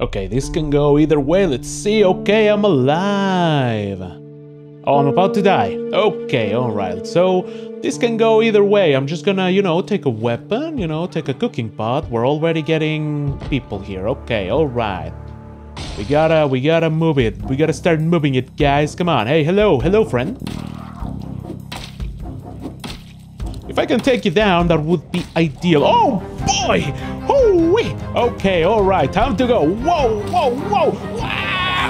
Okay, this can go either way. Let's see. Okay, I'm alive. Oh, I'm about to die. Okay, alright. So, this can go either way. I'm just gonna, you know, take a weapon, you know, take a cooking pot. We're already getting people here. Okay, alright. We gotta, we gotta move it. We gotta start moving it, guys. Come on. Hey, hello. Hello, friend. If I can take you down, that would be ideal. Oh, boy! Wait! Okay, alright. Time to go. Whoa, whoa, whoa!